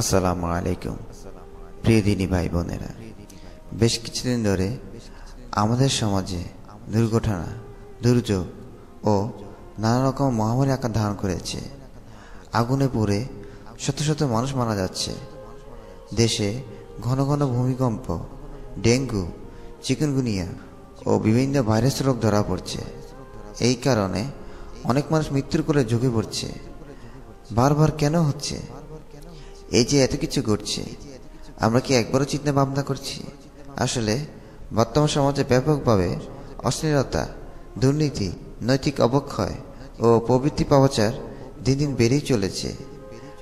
আসসালামু আলাইকুম। প্রিয় দিনী ভাই বোনেরা, বেশ কিছুদিন ধরে আমাদের সমাজে দুর্ঘটনা, দুর্যোগ ও নানা রকম মহামারী আকার ধারণ করেছে। আগুনে পুড়ে শত শত মানুষ মারা যাচ্ছে। দেশে ঘন ঘন ভূমিকম্প, ডেঙ্গু, চিকুনগুনিয়া ও বিভিন্ন ভাইরাস রোগ ধরা পড়ছে। এই কারণে অনেক মানুষ মৃত্যুর করে ঝুঁকে পড়ছে। বারবার কেন হচ্ছে? এই যে এত কিছু ঘটছে, আমরা কি একবারও চিন্তা ভাবনা করছি? আসলে, বর্তমান সমাজে ব্যাপকভাবে অশ্লীলতা, দুর্নীতি, নৈতিক অবক্ষয় ও প্রবৃত্তি পাওয়াচার দিন দিন বেড়েই চলেছে।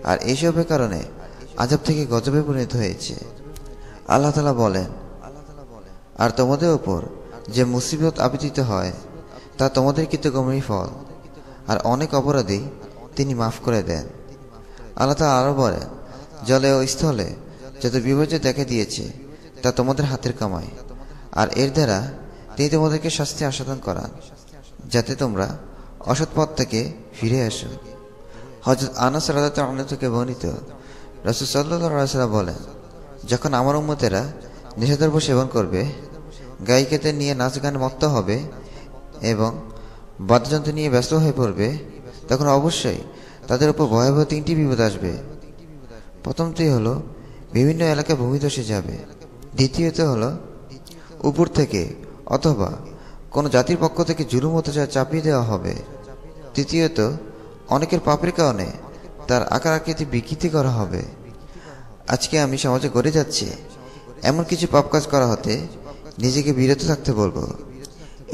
আর এইসবের কারণে আজব থেকে গজবে পরিণত হয়েছে। আল্লাহ তালা বলেন, আর তোমাদের ওপর যে মুসিবত আবৃত হয়, তা তোমাদের কৃতকর্মের ফল। আর অনেক অপরাধী তিনি মাফ করে দেন। আল্লাহ তালা আরও বলেন জলে ও স্থলে যত বিপর্যয় দেখা দিয়েছে, তা তোমাদের হাতের কামাই। আর এর দ্বারা তিনি তোমাদেরকে শাস্তি আস্বাদন করান, যাতে তোমরা অসৎ পথ থেকে ফিরে আসো হজরত আনাস থেকে বর্ণিত রসুল সাল্লাহ বলেন, যখন আমার উম্মতেরা নিষেধার্ব সেবন করবে, গায়িকাদের নিয়ে নাচ গান মত্ত হবে এবং বাদ্যযন্ত্র নিয়ে ব্যস্ত হয়ে পড়বে, তখন অবশ্যই তাদের উপর ভয়াবহ তিনটি বিপদ আসবে। প্রথমটি হলো, বিভিন্ন এলাকায় ভূমিধসে যাবে। দ্বিতীয়ত হলো, উপর থেকে অথবা কোনো জাতির পক্ষ থেকে জুলুম, অত্যাচার চাপিয়ে দেওয়া হবে। তৃতীয়ত, অনেকের পাপের কারণে তার আকার আকৃতি বিকৃতি করা হবে। আজকে আমি সমাজে গড়ে যাচ্ছি, এমন কিছু পাপ কাজ করা হতে নিজেকে বিরত থাকতে বলব।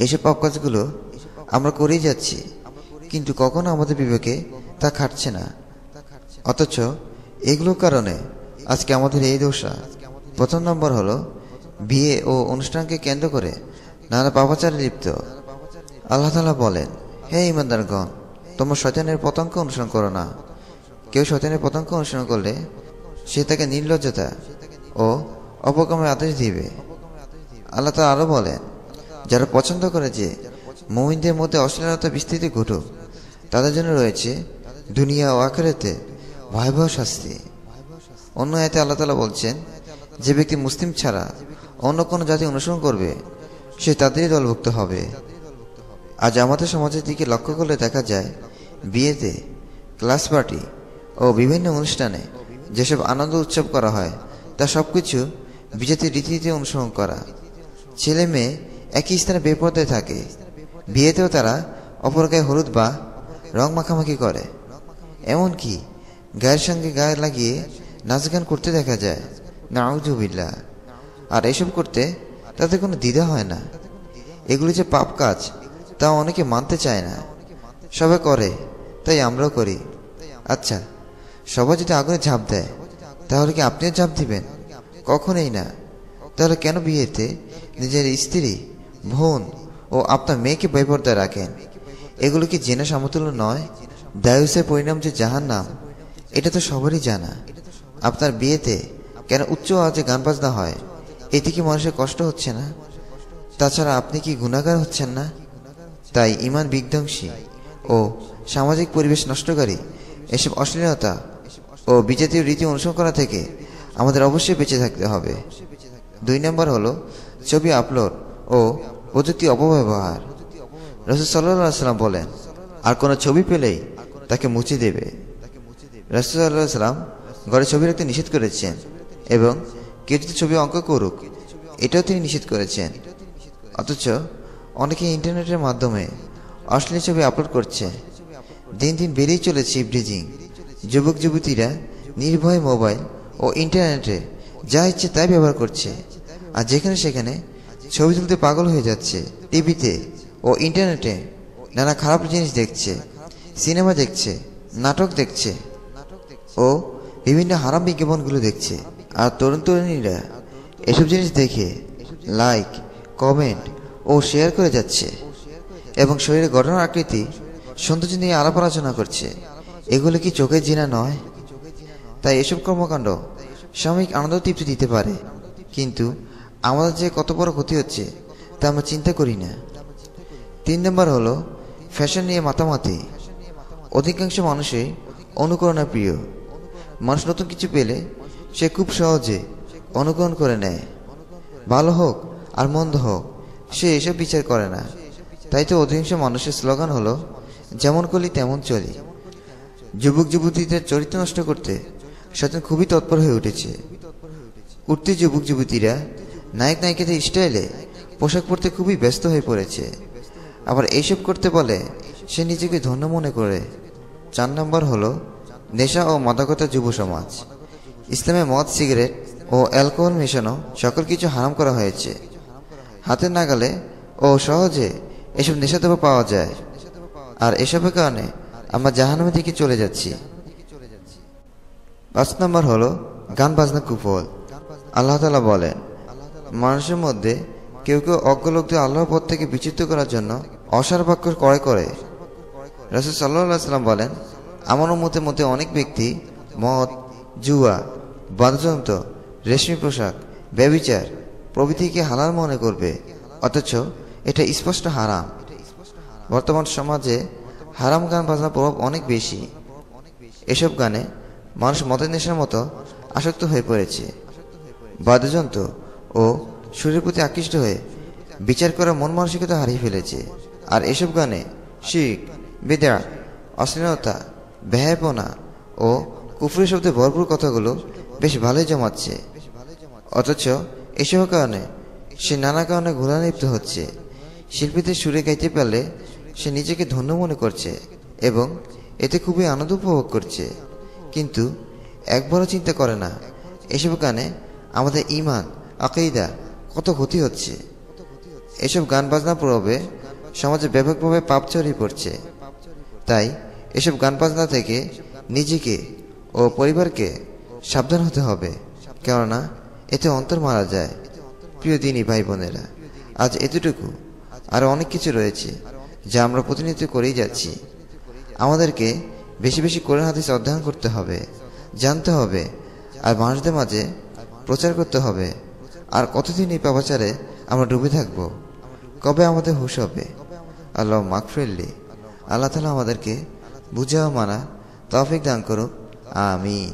এসব পাপ কাজগুলো আমরা করেই যাচ্ছি, কিন্তু কখনো আমাদের বিবেকে তা খাটছে না। অথচ এগুলোর কারণে আজকে আমাদের এই দোষা প্রথম নম্বর হলো, বিয়ে ও অনুষ্ঠানকে কেন্দ্র করে নানা পাপাচারে লিপ্ত। আল্লাহ তালা বলেন, হে ইমানদারগণ তোমরা শয়তানের পতঙ্ক অনুসরণ করো না। কেউ শয়তানের পতঙ্ক অনুসরণ করলে সে তাকে নির্লজ্জতা ও অপকর্মের আদেশ দিবে। আল্লাহ তালা আরও বলেন, যারা পছন্দ করে যে মোমিনদের মধ্যে অশ্লীলতা বিস্তৃতি ঘটুক, তাদের জন্য রয়েছে দুনিয়া ও আখেরাতে ভয়াবহ শাস্তি। অন্য এতে আল্লাহ তালা বলছেন, যে ব্যক্তি মুসলিম ছাড়া অন্য কোনো জাতি অনুসরণ করবে, সে তাদেরই দলভুক্ত হবে। আজ আমাদের সমাজের দিকে লক্ষ্য করলে দেখা যায়, বিয়েতে, ক্লাস পার্টি ও বিভিন্ন অনুষ্ঠানে যেসব আনন্দ উৎসব করা হয়, তা সব কিছু বিজেপির রীতিনীতি অনুসরণ করা। ছেলে মেয়ে একই স্থানে বেপর্দায় থাকে, বিয়েতেও তারা অপর গায়ে হলুদ বা রং মাখামাখি করে। এমনকি গায়ের সঙ্গে গায়ে লাগিয়ে নাচ গান করতে দেখা যায়। নাউজুবিল্লা আর এসব করতে তাদের কোনো দ্বিধা হয় না। এগুলি যে পাপ কাজ, তা অনেকে মানতে চায় না। সবাই করে, তাই আমরাও করি। আচ্ছা সবাই যদি আগুনে ঝাঁপ দেয়, তাহলে কি আপনিও ঝাঁপ দিবেন? কখনোই না। তাহলে কেন বিয়েতে নিজের স্ত্রী, বোন ও আপনার মেয়েকে বেপর্দায় রাখেন? এগুলো কি জেনা সমতুল্য নয়? দায়ুসের পরিণাম যে জাহান নাম এটা তো সবারই জানা। আপনার বিয়েতে কেন উচ্চ আওয়াজে গান বাজনা হয়? এতে কি মানুষের কষ্ট হচ্ছে না? তাছাড়া আপনি কি গুণাগার হচ্ছেন না? তাই ইমান বিধ্বংসী ও সামাজিক পরিবেশ নষ্টকারী। এসব অশ্লীলতা ও বিজাতীয় রীতি অনুসরণ করা থেকে আমাদের অবশ্যই বেঁচে থাকতে হবে। দুই নম্বর হলো ছবি আপলোড ও প্রযুক্তি অপব্যবহার। রসুল সাল্লাহ সাল্লাম বলেন, আর কোনো ছবি পেলেই তাকে মুছে দেবে। রসুল সাল্লাহ সাল্লাম ঘরে ছবি রাখতে নিষেধ করেছেন এবং কেউ যদি ছবি অঙ্ক করুক, এটাও তিনি নিষেধ করেছেন। অথচ অনেকে ইন্টারনেটের মাধ্যমে অশ্লীল ছবি আপলোড করছে। দিন দিন বেড়েই চলেছে ব্রিজিং যুবক, যুবতীরা নির্ভয় মোবাইল ও ইন্টারনেটে যা ইচ্ছে তাই ব্যবহার করছে। আর যেখানে সেখানে ছবি তুলতে পাগল হয়ে যাচ্ছে। টিভিতে ও ইন্টারনেটে নানা খারাপ জিনিস দেখছে, সিনেমা দেখছে, নাটক দেখছে। ও বিভিন্ন হারাম বিজ্ঞাপনগুলো দেখছে। আর তরুণ তরুণীরা এসব জিনিস দেখে লাইক কমেন্ট ও শেয়ার করে যাচ্ছে এবং শরীরের গঠন আকৃতি, সৌন্দর্য নিয়ে আলাপ আলোচনা করছে। এগুলো কি চোখের জিনা নয়? তাই এসব কর্মকাণ্ড সাময়িক আনন্দ তৃপ্তি দিতে পারে। কিন্তু আমাদের যে কত বড় ক্ষতি হচ্ছে, তা আমরা চিন্তা করি না। তিন নম্বর হলো ফ্যাশন নিয়ে মাতামাতি। অধিকাংশ মানুষই অনুকরণা প্রিয়। মানুষ নতুন কিছু পেলে সে খুব সহজে অনুকরণ করে নেয়। ভালো হোক আর মন্দ হোক, সে এসব বিচার করে না। তাই তো অধিকাংশ মানুষের স্লোগান হলো, যেমন করি তেমন চলি। যুবক যুবতীদের চরিত্র নষ্ট করতে শয়তান খুবই তৎপর হয়ে উঠেছে। উঠতে যুবক যুবতীরা নায়ক নায়িকাদের স্টাইলে পোশাক পরতে খুবই ব্যস্ত হয়ে পড়েছে। আবার এইসব করতে বলে সে নিজেকে ধন্য মনে করে। চার নম্বর হলো নেশা ও মাদকতা যুব সমাজ। ইসলামে মদ, সিগারেট ও অ্যালকোহল মেশানো সকল কিছু হারাম করা হয়েছে। হাতের নাগালে ও সহজে এসব নেশাদ্রব্য পাওয়া যায়। আর এসবের কারণে আমরা জাহান্নামের দিকে চলে যাচ্ছি। পাঁচ নম্বর হলো গান বাজনা কুফল। আল্লাহ তালা বলেন, মানুষের মধ্যে কেউ কেউ অজ্ঞ লোকদের আল্লাহর পথ থেকে বিচিত্র করার জন্য অসার বাক্য ক্রয় করে। রসুল সাল্লাহ সাল্লাম বলেন আমার মতে মতে অনেক ব্যক্তি, মদ, জুয়া, বাদ্যযন্ত্র, রেশমি পোশাক ব্যবিচার প্রভৃতিকে হালাল মনে করবে, অথচ এটা স্পষ্ট হারাম। বর্তমান সমাজে হারাম গান বাজনার প্রভাব অনেক বেশি। এসব গানে মানুষ মদের নেশার মতো আসক্ত হয়ে পড়েছে। বাদ্যযন্ত্র ও সুরের প্রতি আকৃষ্ট হয়ে বিচার করা মন মানসিকতা হারিয়ে ফেলেছে। আর এসব গানে শিখ বেদা অশ্লীলতা ব্যয়াপনা ও কুফরি শব্দে ভরপুর কথাগুলো বেশ ভালোই জমাচ্ছে। অথচ এসব কারণে সে নানা কারণে ঘোরা লিপ্ত হচ্ছে। শিল্পীদের সুরে গাইতে পারলে সে নিজেকে ধন্য মনে করছে এবং এতে খুবই আনন্দ উপভোগ করছে। কিন্তু একবারও চিন্তা করে না, এসব গানে আমাদের ইমান আকেইদা কত ক্ষতি হচ্ছে। এসব গান বাজনা প্রভাবে সমাজে ব্যাপকভাবে পাপ ছড়িয়ে পড়ছে। তাই এসব গান বাজনা থেকে নিজেকে ও পরিবারকে সাবধান হতে হবে। কেননা, এতে অন্তর মারা যায়। প্রিয় দিনই ভাই বোনেরা আজ এতটুকু। আরও অনেক কিছু রয়েছে যা আমরা প্রতিনিয়ত করেই যাচ্ছি। আমাদেরকে বেশি বেশি কোরআন হাদিস অধ্যয়ন করতে হবে, জানতে হবে, আর মানুষদের মাঝে প্রচার করতে হবে। আর কতদিন এই পাপাচারে আমরা ডুবে থাকব? কবে আমাদের হুশ হবে? আল্লাহ মাকফিল্লি আল্লাহ তালা আমাদেরকে বুঝাও মানা তৌফিক দান করুক আমিন